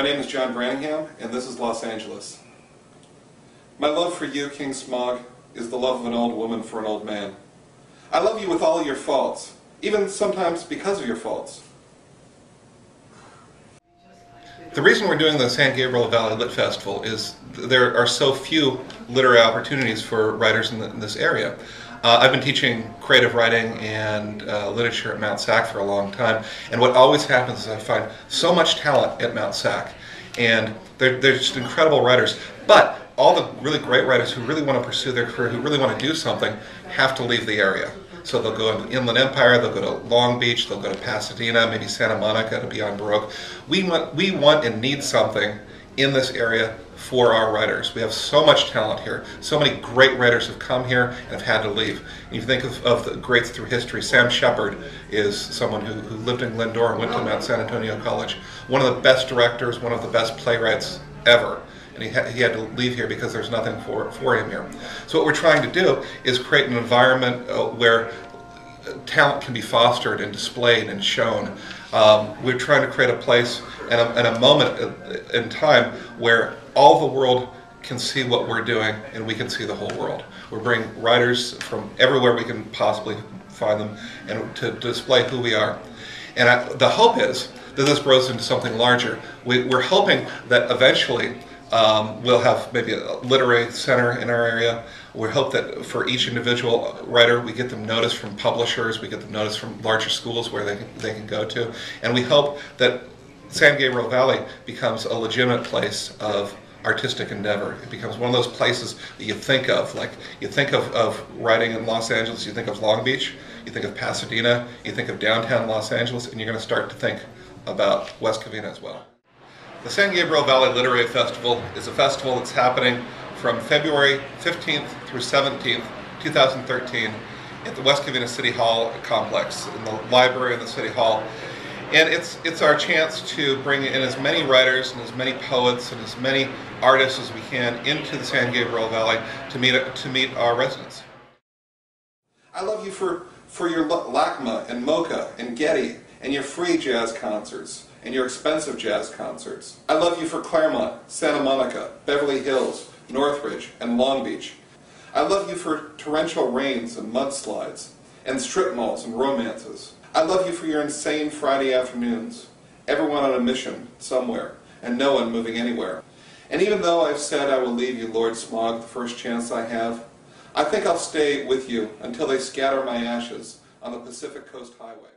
My name is John Brantingham, and this is Los Angeles. My love for you, King Smog, is the love of an old woman for an old man. I love you with all your faults, even sometimes because of your faults. The reason we're doing the San Gabriel Valley Lit Festival is there are so few literary opportunities for writers in, the, in this area. Uh, I've been teaching creative writing and uh, literature at Mount SAC for a long time, and what always happens is I find so much talent at Mount SAC, and they're, they're just incredible writers. But all the really great writers who really want to pursue their career, who really want to do something, have to leave the area. So they'll go into Inland Empire, they'll go to Long Beach, they'll go to Pasadena, maybe Santa Monica to Beyond Baroque. We want, we want and need something in this area for our writers. We have so much talent here. So many great writers have come here and have had to leave. And you think of, of the greats through history. Sam Shepard is someone who, who lived in Glendora and went to Mount San Antonio College. One of the best directors, one of the best playwrights ever. And he, ha he had to leave here because there's nothing for, for him here. So what we're trying to do is create an environment uh, where talent can be fostered and displayed and shown. Um, we're trying to create a place and a, and a moment in time where all the world can see what we're doing and we can see the whole world. We're bringing writers from everywhere we can possibly find them and to display who we are. And I, the hope is that this grows into something larger. We, are hoping that eventually um, we'll have maybe a literary center in our area. We hope that for each individual writer, we get them notice from publishers, we get them notice from larger schools where they can, they can go to. And we hope that San Gabriel Valley becomes a legitimate place of artistic endeavor. It becomes one of those places that you think of. Like you think of, of writing in Los Angeles, you think of Long Beach, you think of Pasadena, you think of downtown Los Angeles, and you're going to start to think about West Covina as well. The San Gabriel Valley Literary Festival is a festival that's happening from February 15th through 17th, 2013 at the West Covina City Hall complex in the library in the City Hall. And it's, it's our chance to bring in as many writers and as many poets and as many artists as we can into the San Gabriel Valley to meet, to meet our residents. I love you for, for your LACMA and MOCA and Getty and your free jazz concerts and your expensive jazz concerts. I love you for Claremont, Santa Monica, Beverly Hills, Northridge, and Long Beach. I love you for torrential rains and mudslides, and strip malls and romances. I love you for your insane Friday afternoons, everyone on a mission somewhere, and no one moving anywhere. And even though I've said I will leave you, Lord Smog, the first chance I have, I think I'll stay with you until they scatter my ashes on the Pacific Coast Highway.